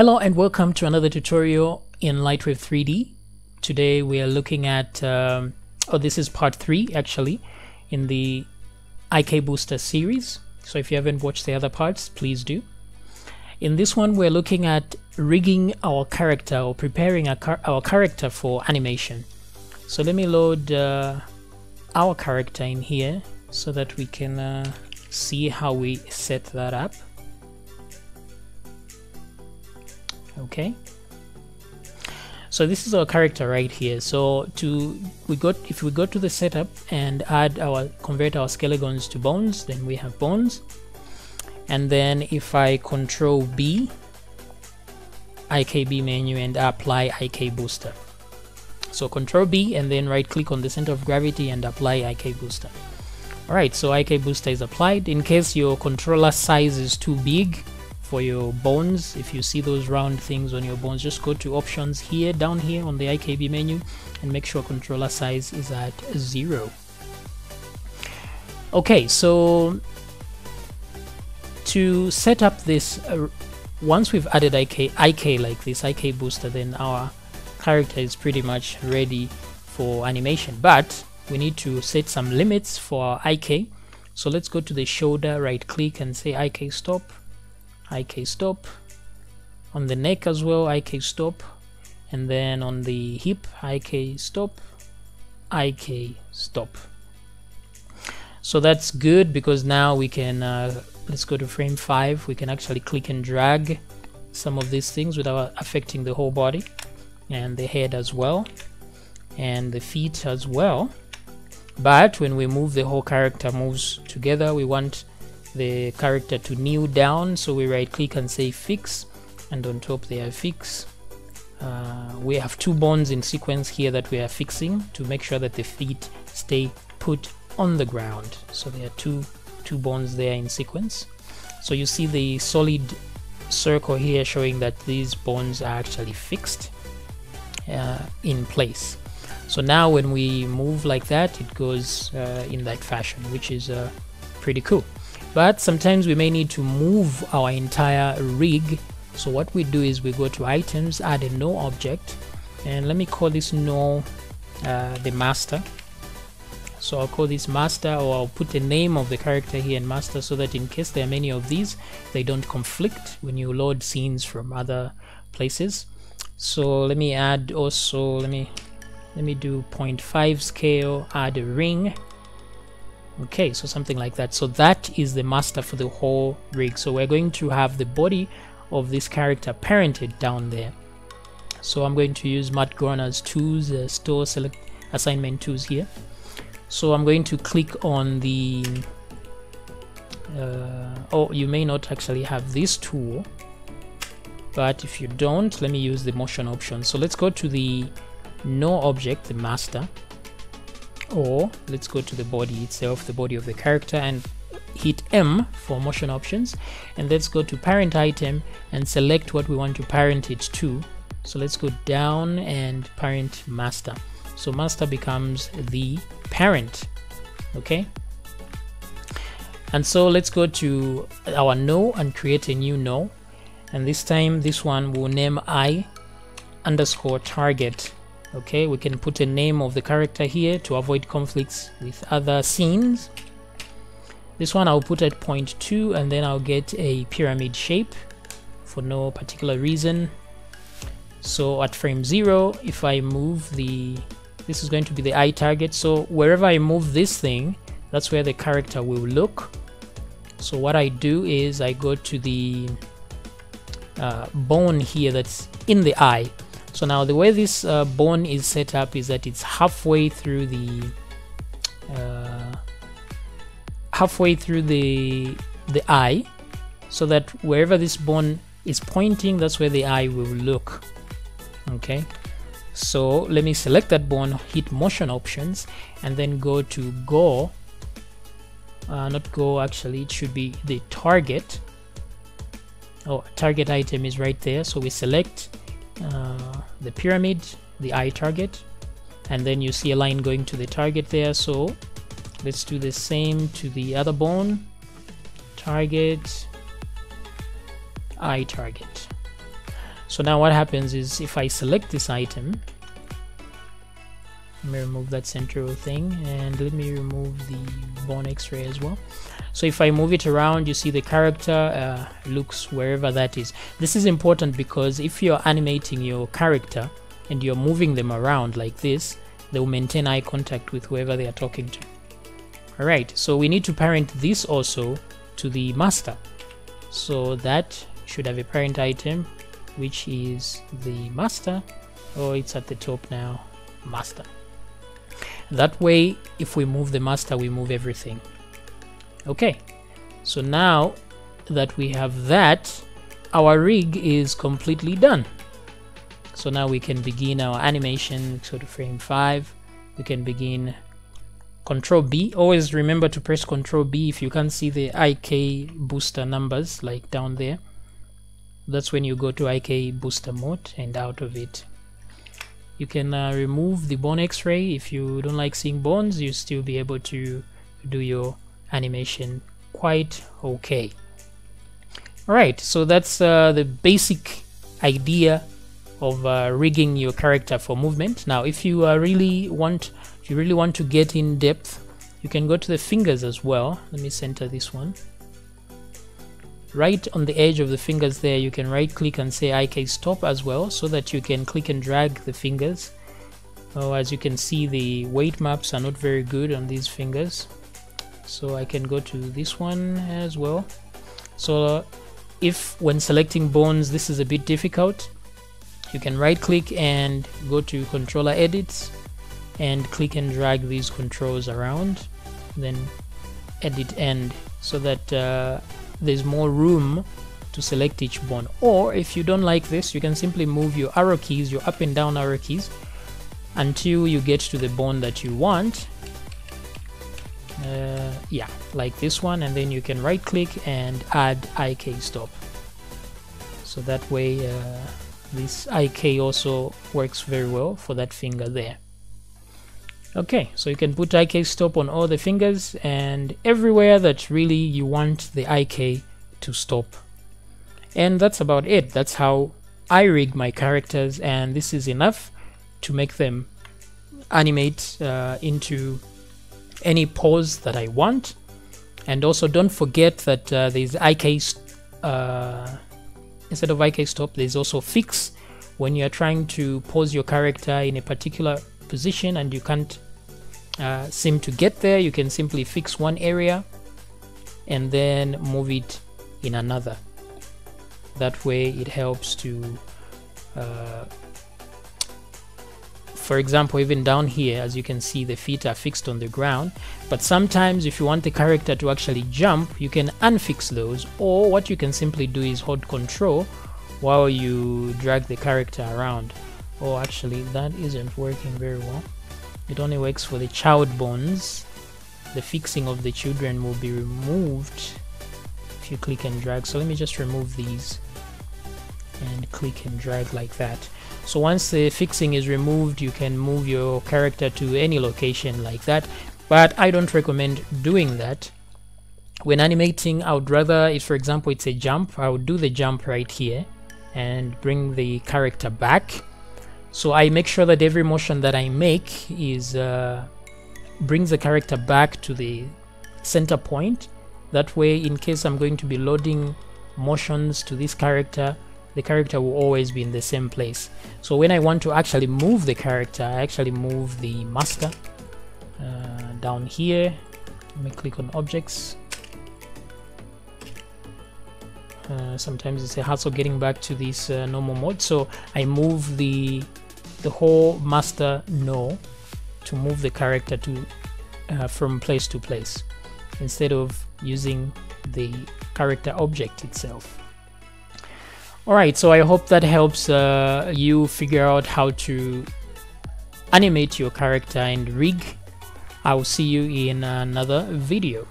Hello and welcome to another tutorial in Lightwave 3D. Today we are looking at, um, oh this is part 3 actually in the IK Booster series. So if you haven't watched the other parts, please do. In this one we're looking at rigging our character or preparing our, our character for animation. So let me load uh, our character in here so that we can uh, see how we set that up. Okay. So this is our character right here. So to we got if we go to the setup and add our convert our skeletons to bones then we have bones. And then if I control B IKB menu and apply IK booster. So control B and then right click on the center of gravity and apply IK booster. Alright so IK booster is applied. In case your controller size is too big for your bones. If you see those round things on your bones just go to options here down here on the IKB menu and make sure controller size is at zero. Okay so to set up this uh, once we've added IK, IK like this IK booster then our character is pretty much ready for animation. But we need to set some limits for IK so let's go to the shoulder right click and say IK stop IK stop. On the neck as well IK stop. And then on the hip IK stop IK stop. So that's good because now we can uh, let's go to frame 5 we can actually click and drag some of these things without affecting the whole body and the head as well and the feet as well. But when we move the whole character moves together. We want the character to kneel down. So we right click and say fix and on top there fix. Uh, we have two bones in sequence here that we are fixing to make sure that the feet stay put on the ground. So there are two two bones there in sequence. So you see the solid circle here showing that these bones are actually fixed uh, in place. So now when we move like that it goes uh, in that fashion which is uh, pretty cool but sometimes we may need to move our entire rig. So what we do is we go to items add a null object and let me call this null uh, the master. So I'll call this master or I'll put the name of the character here in master so that in case there are many of these they don't conflict when you load scenes from other places. So let me add also let me let me do 0.5 scale add a ring okay so something like that. So that is the master for the whole rig. So we're going to have the body of this character parented down there. So I'm going to use Matt Gorner's tools uh, store select assignment tools here. So I'm going to click on the uh, oh you may not actually have this tool but if you don't let me use the motion option. So let's go to the null object the master or let's go to the body itself the body of the character and hit M for motion options. And let's go to parent item and select what we want to parent it to. So let's go down and parent master. So master becomes the parent okay? And so let's go to our null and create a new null and this time this one will name i underscore target okay we can put a name of the character here to avoid conflicts with other scenes. This one I'll put at point 2 and then I'll get a pyramid shape for no particular reason. So at frame 0 if I move the this is going to be the eye target. So wherever I move this thing that's where the character will look. So what I do is I go to the uh, bone here that's in the eye so now the way this uh, bone is set up is that it's halfway through the uh, halfway through the the eye so that wherever this bone is pointing that's where the eye will look. Okay? So let me select that bone hit motion options and then go to go uh, not go actually it should be the target. Oh target item is right there. So we select uh, the pyramid, the eye target, and then you see a line going to the target there. So let's do the same to the other bone, target, eye target. so now what happens is if I select this item let me remove that central thing and let me remove the bone x-ray as well. So if I move it around you see the character uh, looks wherever that is. This is important because if you're animating your character and you're moving them around like this they will maintain eye contact with whoever they are talking to. Alright so we need to parent this also to the master. So that should have a parent item which is the master. Oh it's at the top now. Master that way if we move the master we move everything. Okay. So now that we have that our rig is completely done. So now we can begin our animation so to frame 5 we can begin control B. Always remember to press control B if you can't see the IK booster numbers like down there. That's when you go to IK booster mode and out of it you can uh, remove the bone x-ray. If you don't like seeing bones you still be able to do your animation quite okay. Alright so that's uh, the basic idea of uh, rigging your character for movement. Now if you uh, really want if you really want to get in depth you can go to the fingers as well. Let me center this one right on the edge of the fingers there you can right click and say IK stop as well so that you can click and drag the fingers. Oh, as you can see the weight maps are not very good on these fingers. So I can go to this one as well. So if when selecting bones this is a bit difficult you can right click and go to controller edits and click and drag these controls around then edit end so that uh, there's more room to select each bone or if you don't like this you can simply move your arrow keys your up and down arrow keys until you get to the bone that you want. Uh, yeah like this one and then you can right click and add IK stop. So that way uh, this IK also works very well for that finger there Okay, so you can put IK stop on all the fingers and everywhere that really you want the IK to stop. And that's about it. That's how I rig my characters and this is enough to make them animate uh, into any pose that I want. And also don't forget that uh, there's IK, uh, instead of IK stop, there's also fix when you're trying to pose your character in a particular position and you can't uh, seem to get there you can simply fix one area and then move it in another. That way it helps to uh, for example even down here as you can see the feet are fixed on the ground but sometimes if you want the character to actually jump you can unfix those or what you can simply do is hold control while you drag the character around oh actually that isn't working very well. It only works for the child bones. The fixing of the children will be removed if you click and drag. So let me just remove these and click and drag like that. So once the fixing is removed you can move your character to any location like that. But I don't recommend doing that. When animating I would rather if for example it's a jump I would do the jump right here and bring the character back so I make sure that every motion that I make is uh, brings the character back to the center point. That way in case I'm going to be loading motions to this character the character will always be in the same place. So when I want to actually move the character I actually move the master uh, down here. Let me click on objects uh, sometimes it's a hassle getting back to this uh, normal mode so I move the the whole master null to move the character to uh, from place to place instead of using the character object itself. Alright so I hope that helps uh, you figure out how to animate your character and rig. I'll see you in another video